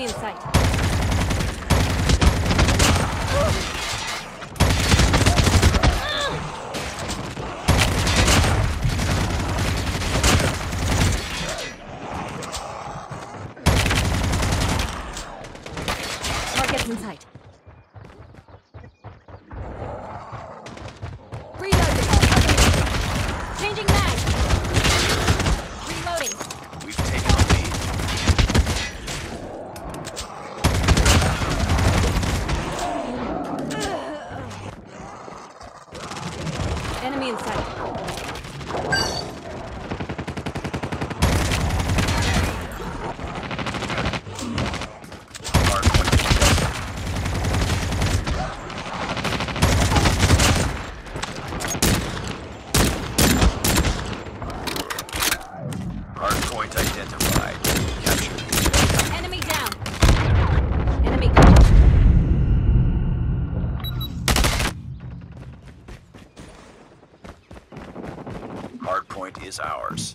Enemy in sight. Targets in sight. Reloading. Changing mag. Reloading. We've taken the lead. Enemy in sight. Hardpoint contested. Hardpoint identified. Captured. Enemy down. Enemy gone. Hardpoint is ours.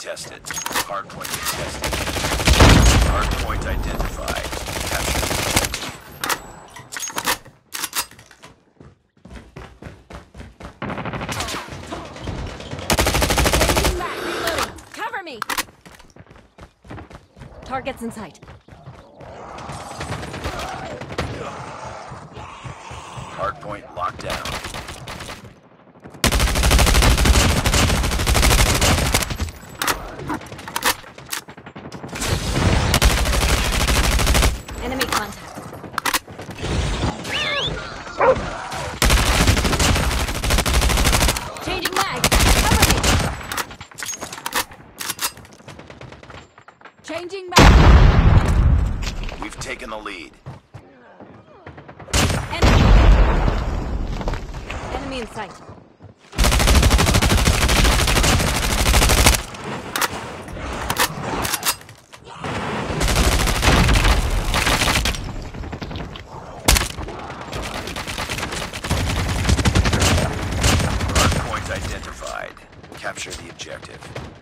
Contested. Hardpoint contested. Hardpoint identified. Captured. Changing. Reloading. Cover me. Targets in sight. Hardpoint locked down. Enemy contact. Changing mag. Cover me. Changing The lead. Enemy. Enemy in sight. Identified. Capture the objective.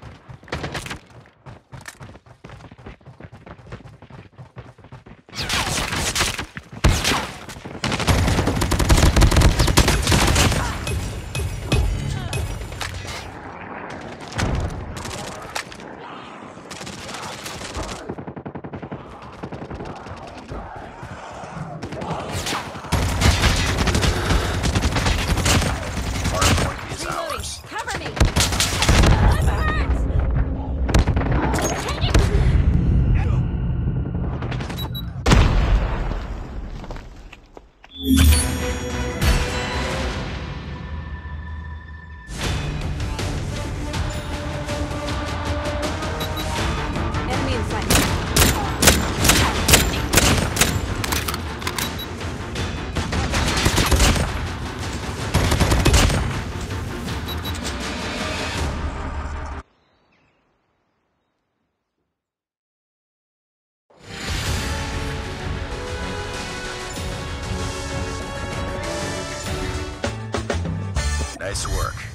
Nice work.